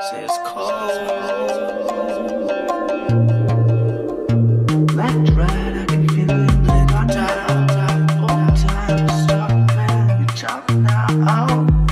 Say it's cold. Let ride, I can feel it bleed on time, All time, stop, man. You talk now.